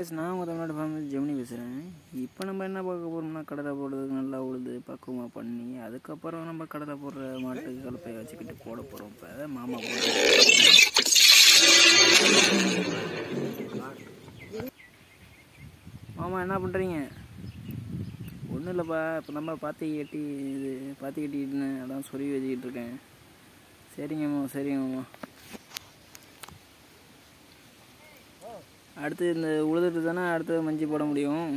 நான் உங்கள் தமிழ்நாடு ஃபேமிலி ஜெமினி பேசுகிறேன் இப்போ நம்ம என்ன பார்க்க போகிறோம்னா கடலை போடுறதுக்கு நல்லா உழுது பக்குவமாக பண்ணி அதுக்கப்புறம் நம்ம கடலை போடுற மாட்டுக்கு கலப்பையை வச்சுக்கிட்டு போட போகிறோம் இப்போ மாமா போடுறோம் மாமா என்ன பண்ணுறீங்க ஒன்றும் இல்லைப்பா. இப்போ நம்ம பாத்தி கட்டி இது பாத்தி கட்டிக்கிட்டு அதான் சொருவி வச்சுக்கிட்டு இருக்கேன். சரிங்க மாமா சரிங்க மாமா. அடுத்து இந்த உழுதுட்டு தானே அடுத்து மஞ்சி போட முடியும்.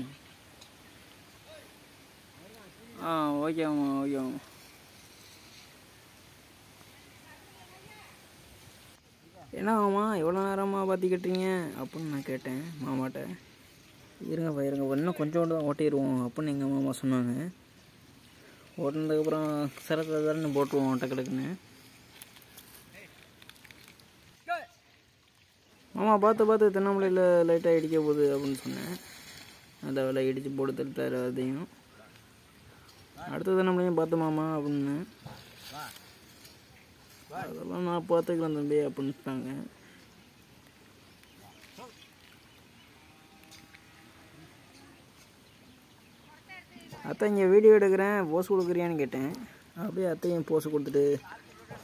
ஆ ஓகே மாமா ஓகே என்ன ஆமா எவ்வளோ நேரமாக பார்த்து கேட்டீங்க அப்படின்னு நான் கேட்டேன் மாமாட்ட. இருங்கப்பா இருங்க இன்னும் கொஞ்சோண்டு தான் ஓட்டிடுவோம் அப்படின்னு எங்கள் மாமா சொன்னாங்க. ஓட்டினதுக்கப்புறம் சிறத்தை தானே போட்டுருவோம் டக்கு டக்குன்னு. ஆமாம் பார்த்து பார்த்து தென்னாமலையில் லைட்டாக இடிக்க போகுது அப்படின்னு சொன்னேன். அந்த வேலை இடித்து போட்டு தள்ளிட்டாரு அதையும். அடுத்த தென்னாமலையும் பார்த்து மாமா அப்படின்னு. அதெல்லாம் நான் பார்த்துக்கிறேன் தம்பி அப்படின்ட்டாங்க அத்தை இங்கே வீடியோ எடுக்கிறேன். போஸ் கொடுக்குறியான்னு கேட்டேன். அப்படியே அத்தையும் போஸ் கொடுத்துட்டு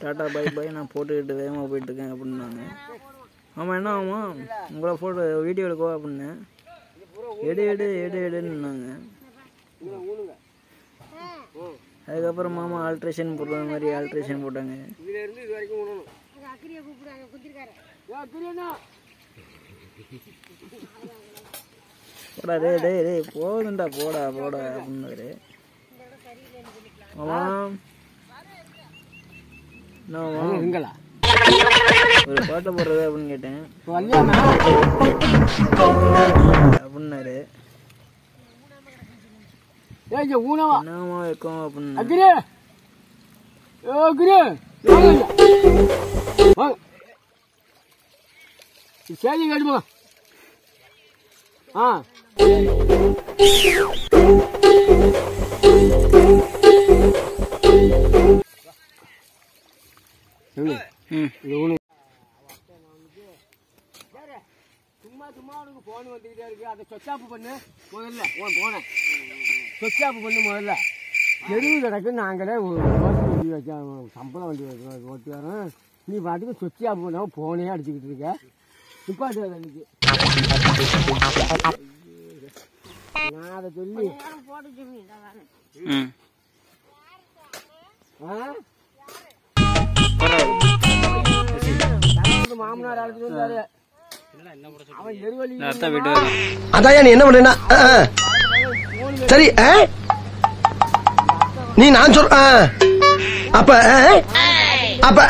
டாட்டா பை பை நான் போட்டுக்கிட்டு வேகமாக போயிட்டுருக்கேன் அப்படின்னாங்க ஆமாம் என்ன ஆமாம் உங்களை ஃபோட்டோ வீடியோ எடுக்கவா அப்படின்னேன் எடு எடு எடு எடுன்னாங்க அதுக்கப்புறம் மாமா ஆல்ட்ரேஷன் போடுற மாதிரி ஆல்ட்ரேஷன் போட்டாங்க. போடா டே டேய் டே போதுண்டா போடா போடா அப்படின்னாரு. ஆமாம் என்ன மாமா ஒரு பாட்டை போடுறது அப்படின்னு கேட்டேன். அப்படின்னாரு. என்னமா வைக்கும் அப்படின்னு. சேதி கட்டுமா ஆ. சொல்லு சும்மா சும்மா உனக்கு போன் வந்துக்கிட்டே இருக்கு அதை சொச் ஆஃப் பண்ணு முதல்ல உன் போன சொச் ஆஃப் பண்ணு முதல்ல தெருவு கிடக்கு நாங்களே ஒரு வண்டி வச்சா சம்பளம் வண்டி வைக்கிறோம் ஓட்டி வரோம் நீ பாட்டுக்கு சுவிட்ச் ஆஃப் பண்ணாம போனே அடிச்சுக்கிட்டு இருக்க துப்பாட்டு அதை நான் அதை சொல்லி போட்டு அதான் நீ என்ன பண்றேன்னா ஆ, சரி ஆ? நீ நான் சொல் ஆ. அப்ப அப்ப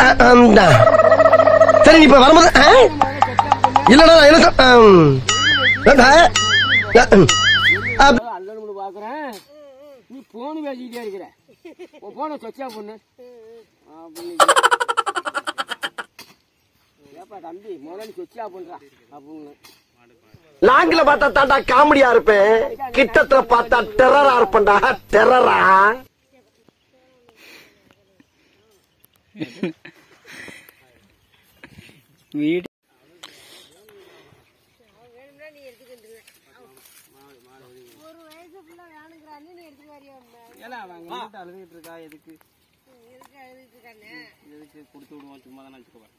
சரி நீ இப்ப வரும்போது இல்லடா நான் என்ன பாக்குறேன் நீ போன் பேசிக்கிட்டே இருக்கிற போன சொச்சா பொண்ணு ஏப்பா தம்பி? முதல்ல சொச்சா பண்றா அப்படின்னு லாங்கில பார்த்தா தாண்டா காமெடியா இருப்பேன். கிட்டத்துல பார்த்தா டெரரா இருப்பேன்டா. டெரரா வீடு. அழுதுகிட்டு இருக்கா எதுக்கு? இருக்கு அழுதுட்டு இருக்கானே? எதுக்கு கொடுத்து விடுவோம் சும்மா தானே வச்சுக்கோவேன்.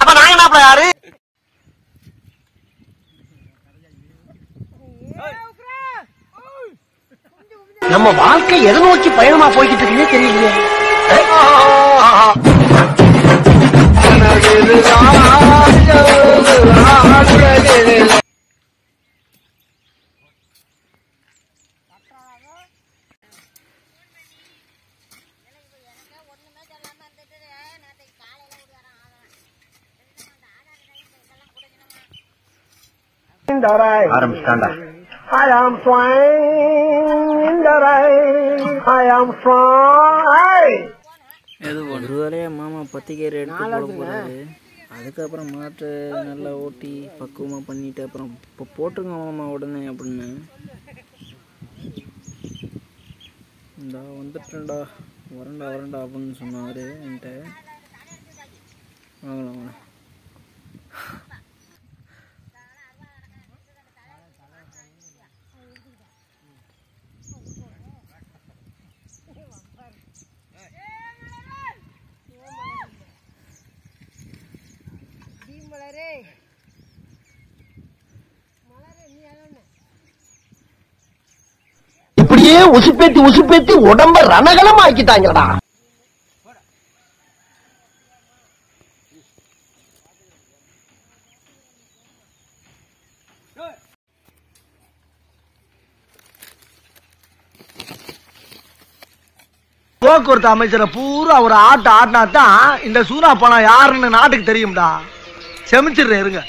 அப்ப நாங்க என்ன யாரு நம்ம வாழ்க்கை எதை நோக்கி பயணமா போய்கிட்டு இருக்குன்னே தெரியலையே. ஆரம்பிச்சிட்டாண்டா I am flying in the rain. I am flying. ஒரு வேலையா மாமா பத்திக்கீரை எடுத்து போட போறாரு அதுக்கப்புறம் மாட்டை நல்லா ஓட்டி பக்குவமாக பண்ணிட்டு அப்புறம் இப்போ போட்டுருங்க மாமா உடனே அப்படின்னு. இந்தா வந்துட்டேன்டா. வரண்டா வரண்டா அப்படின்னு சொன்னார் என்கிட்ட. வாங்கலாம் வாங்க டீ மலரே. இப்படியே உசுப்பேத்தி உசுப்பேத்தி உடம்ப ரணகலம் ஆக்கிட்டாங்கடா போக்குவரத்து அமைச்சரை பூரா ஒரு ஆட்ட ஆட்டினா தான் இந்த சூனா பணம் யாருன்னு நாட்டுக்கு தெரியும்டா. செமிச்சிடுறேன் இருங்க.